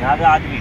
यहाँ पे आदमी